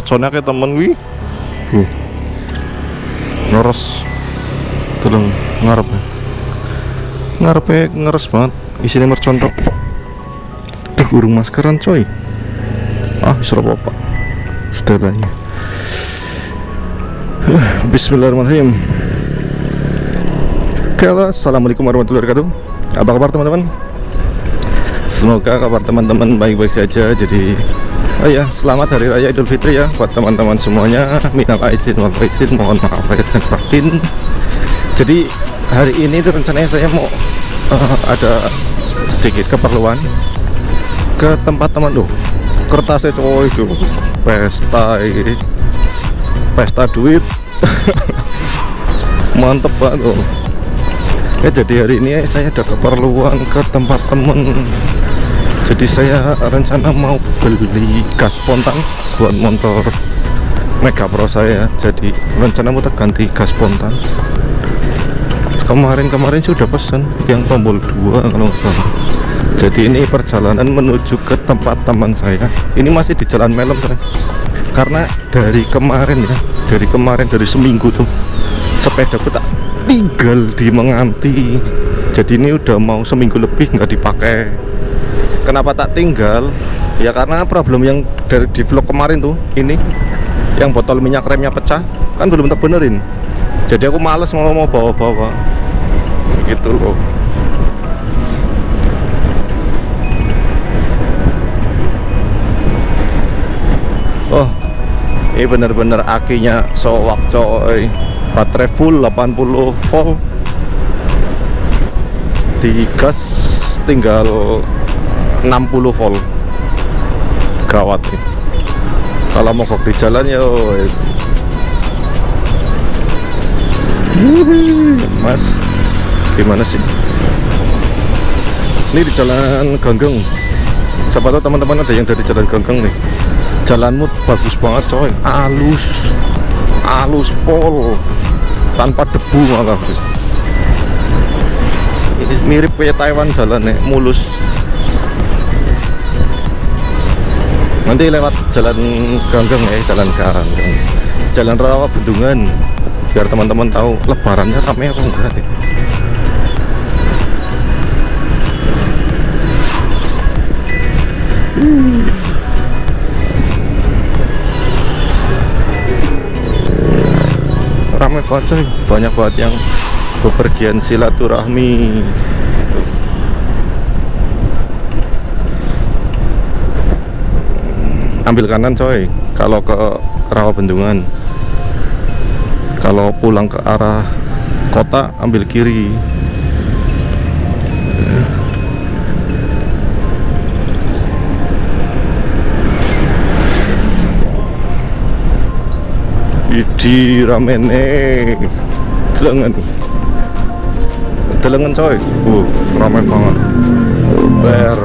merconnya kayak temen wi uh. ngeres. Tolong ngarep ngarepe ngeres banget. Isinya mercon tok. Duh, urung maskeran coy. Ah bisa apa? Setelahnya Bismillahirrahmanirrahim. Oke halo, Assalamualaikum warahmatullahi wabarakatuh. Apa kabar teman-teman? Semoga kabar teman-teman baik-baik saja. Jadi Oh ya, selamat Hari Raya Idul Fitri ya Buat teman-teman semuanya. Minal aizin wal faizin Mohon maaf lahir dan batin. Jadi hari ini tuh rencananya saya mau uh, Ada sedikit keperluan Ke tempat teman. Tuh Kertasnya cowok itu Pesta ini Pesta duit. Mantep banget ya jadi hari ini saya ada keperluan ke tempat temen jadi saya rencana mau beli gas spontan buat motor Mega Pro saya. Jadi rencana mau ganti gas spontan. Kemarin-kemarin sudah pesan yang tombol 2 kalau salah. Jadi ini perjalanan menuju ke tempat teman saya. Ini masih di jalan Melem saya karena dari kemarin ya dari kemarin dari seminggu tuh sepeda tak tinggal di menganti. Jadi ini udah mau seminggu lebih nggak dipakai kenapa tak tinggal? Ya karena problem yang dari di vlog kemarin tuh ini. Yang botol minyak remnya pecah kan belum tak benerin. Jadi aku males mau mau bawa-bawa. Gitu loh. Oh ini bener-bener akinya sowak coy. Baterai full 80 volt. Di gas tinggal 60 volt. Gawat. Nih kalau mogok di jalan ya wes mas gimana sih? Ini di jalan Ganggeng siapa tahu teman-teman ada yang dari jalan Ganggeng nih. Jalanmu bagus banget coy. Alus. Alus pol. Tanpa debu malah. Ini mirip kayak Taiwan jalannya mulus nanti lewat jalan ganggang ya jalan ganggang. Jalan rawa bendungan. Biar teman-teman tahu lebarannya ramai apa enggak ya. Ramai banget banyak banget yang bepergian silaturahmi ambil kanan coy. Kalau ke rawa bendungan. Kalau pulang ke arah kota ambil kiri. Idi ramene. Delengan Delengan coy. Uh, ramai banget. Ber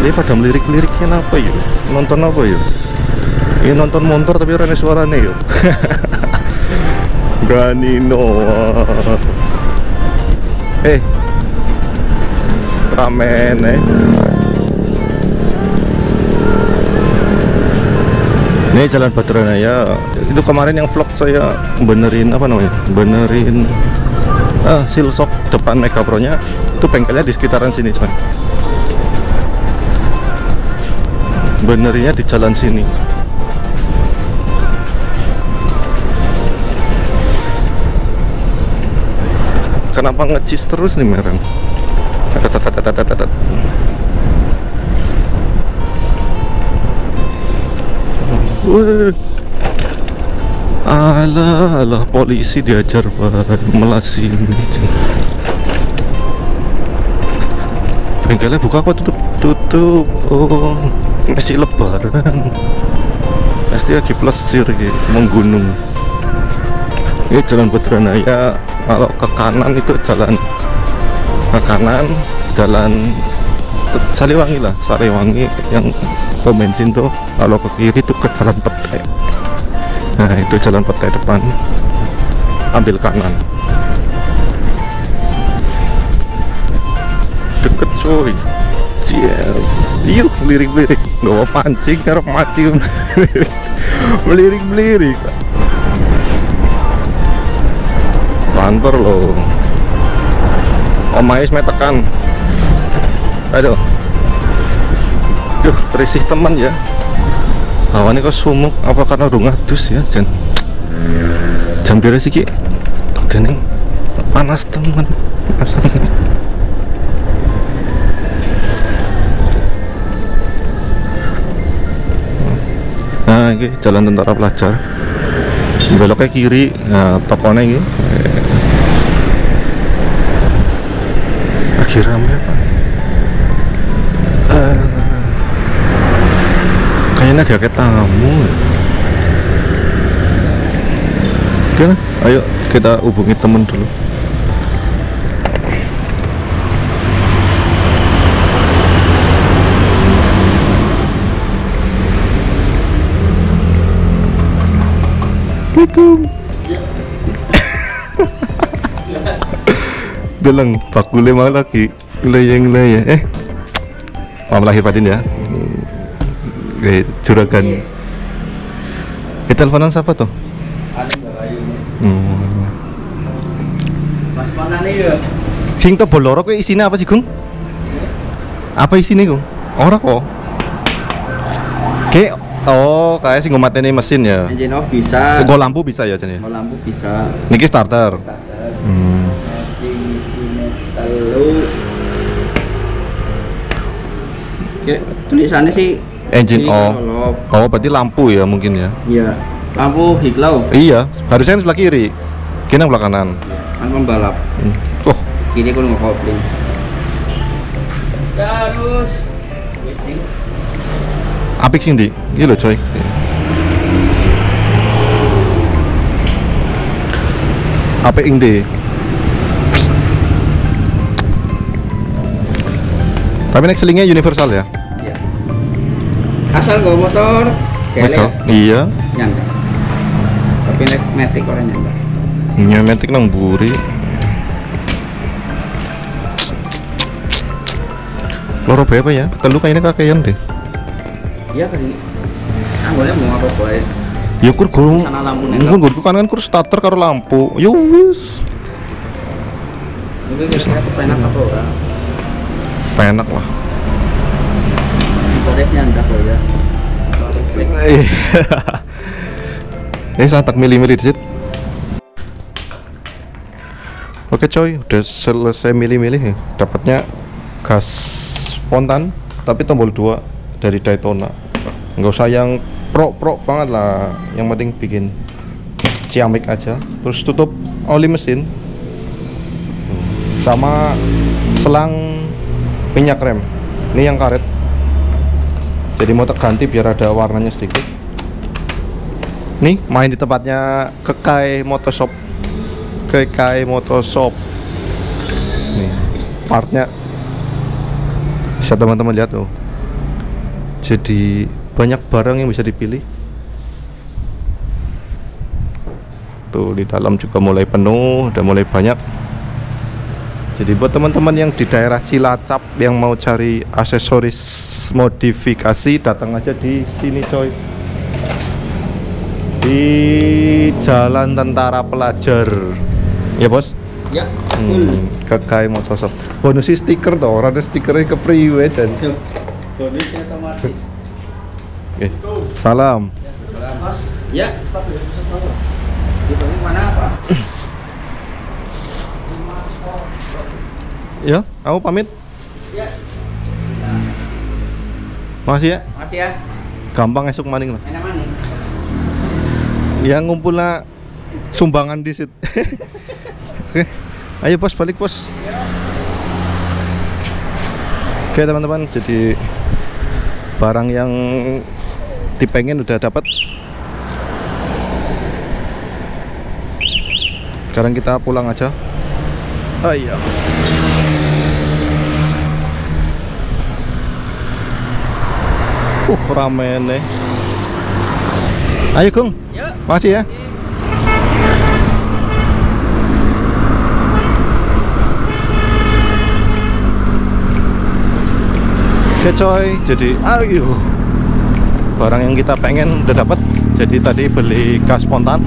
Ini pada melirik-liriknya apa ya? Nonton apa ya? Ini nonton motor tapi rene suaranya ya. Gani Noah Eh. Ramen eh. ini jalan ya. Itu kemarin yang vlog saya benerin apa namanya? Benerin ah, silsok depan Mega Pro nya itu bengkelnya di sekitaran sini coy benerinnya di jalan sini kenapa ngecis terus nih mereng Alah, alah polisi diajar banget melasi Bengkelnya buka apa tutup? Tutup. Oh, mesti lebaran. Pasti lagi plesir gitu, menggunung. Ini jalan Badranaya. Kalau ke kanan itu jalan ke kanan jalan Saliwangi lah Saliwangi yang pom bensin tuh kalau ke kiri tuh ke jalan petai nah itu jalan petai depan ambil kanan cuy Yes Yuk lirik-lirik. Gak mau pancing Karena mancing. Melirik-melirik. Kantor loh. Om Ais tekan. Aduh. Duh, risih teman ya. Awan kok sumuk apa karena runga dus ya Jan? Jan biar sih ki? Jan panas teman Ini jalan tentara pelajar. Beloknya kiri, nah, tokonya ini. Lagi rame apa? Eh, kayaknya gak kayak tamu. Oke, lah, ayo kita hubungi temen dulu. Assalamualaikum. Bilang bakule mau lagi. Layang layang eh maaf lahir batin ya. Eh, juragan. Eh teleponan siapa tuh? Hmm. Mas Panane ya. sing to boloro kuwi isine apa sih Gung? Apa isine Gung? Ora kok. Kayak oh kayak sing ngomateni mesin ya Engine off bisa. Kok lampu bisa ya jane Mau lampu bisa. niki starter Starter. hmm. Telu. Oke, tulisannya sih engine off oh berarti lampu ya mungkin ya Iya. Lampu higlau iya harusnya kan sebelah kiri kini sebelah kanan kan pembalap. Hmm. oh Kiri kudu ngekopling. Terus Wasting. Apik sih di iya loh coy apik ing di tapi next selingnya universal ya Iya. Asal gue motor, Betul. iya nyangka. Tapi metik orang nyangka. nyametik nang buri loro apa ya telu kayaknya kakean deh Iya kali. Anggolnya mau apa boleh. ya kur gurung Sana lampu kur gurung kan kan kur starter karo lampu yo wis Mungkin kira-kira kepenak apa ora? penak lah Motornya nyangka kok ya. Listrik eh santak milih-milih dikit oke coy udah selesai milih-milih dapatnya gas spontan tapi tombol 2 dari Daytona nggak usah yang pro-pro banget lah. Yang penting bikin ciamik aja. Terus tutup oli mesin. Sama selang minyak rem. Ini yang karet. Jadi mau tak ganti biar ada warnanya sedikit. Nih main di tempatnya Kekai Motoshop. Kekai Motoshop. Nih partnya. Bisa teman-teman lihat tuh. Jadi banyak barang yang bisa dipilih. Tuh di dalam juga mulai penuh udah mulai banyak. Jadi buat teman-teman yang di daerah Cilacap yang mau cari aksesoris modifikasi datang aja di sini coy. Di Jalan Tentara Pelajar. Ya bos? Ya, hmm, kekai mau sosok. Bonus stiker toh orang ada stikernya ke priwe dan Tuh, bonusnya otomatis. Eh, salam. Ya. Ya aku pamit. Ya, makasih ya. Makasih ya. gampang esok maning lah. Enak mana? ya ngumpul lah sumbangan di situ. Oke ayo bos balik bos oke teman-teman jadi barang yang dipengen udah dapat sekarang kita pulang aja. Oh iya. Uh rame nih. Ayo Gung. Ya. makasih ya. Oke coy, jadi ayo barang yang kita pengen udah dapat. Jadi tadi beli gas spontan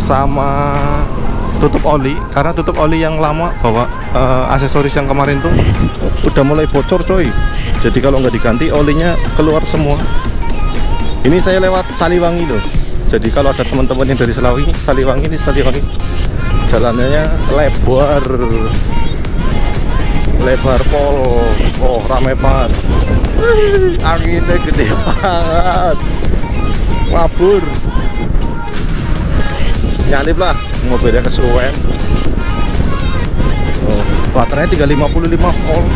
sama tutup oli karena tutup oli yang lama bawa eh, aksesoris yang kemarin tuh udah mulai bocor coy. Jadi kalau nggak diganti olinya keluar semua. Ini saya lewat Saliwangi loh. Jadi kalau ada teman-teman yang dari Selawi, Saliwangi ini Saliwangi jalannya lebar lebar pol oh rame banget anginnya gede banget. Mabur. Nyalip lah mobilnya kesuwen. Oh, baterainya 355 volt.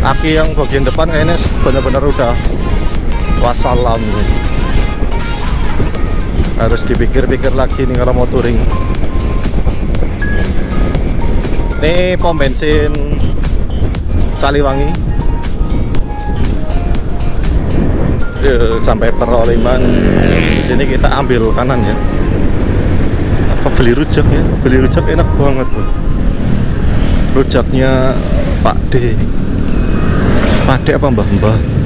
Aki yang bagian depan kayaknya benar-benar udah wassalam harus dipikir-pikir lagi nih kalau mau touring. Ini pom bensin Saliwangi Yuk, sampai peroliman sini kita ambil kanan ya. Apa beli rujak ya? Beli rujak enak banget bro. rujaknya Pak D. Pak D apa mbah? Mbah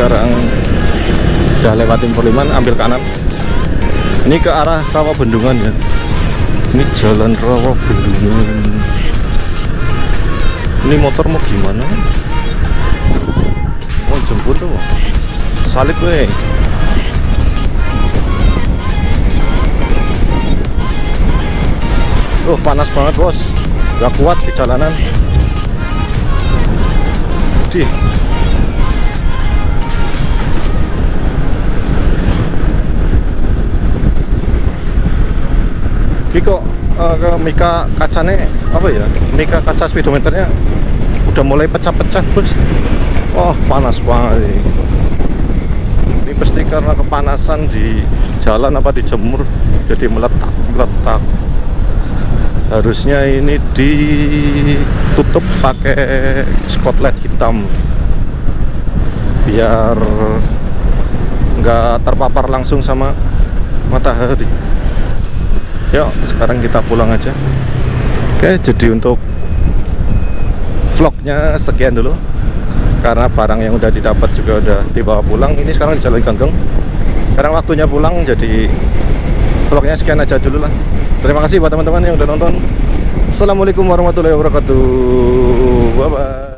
sekarang. Udah lewatin Perliman ambil kanan ini ke arah rawa bendungan ya. Ini jalan rawa bendungan. Ini motor mau gimana? Mau jemput tuh. Salib gue Oh panas banget bos. Gak kuat di jalanan. Dih Ini kok eh, ke mika kacanya apa ya? Mika kaca speedometernya udah mulai pecah-pecah bos. Oh panas banget ini. Ini pasti karena kepanasan di jalan apa dijemur jadi meletak meletak. Harusnya ini ditutup pakai spotlight hitam biar nggak terpapar langsung sama matahari. Yuk, sekarang kita pulang aja. Oke, jadi untuk vlognya sekian dulu. Karena barang yang udah didapat juga udah dibawa pulang. Ini sekarang di Jalan Ganggeng. Sekarang waktunya pulang, jadi vlognya sekian aja dulu lah. Terima kasih buat teman-teman yang udah nonton. Assalamualaikum warahmatullahi wabarakatuh. Bye bye.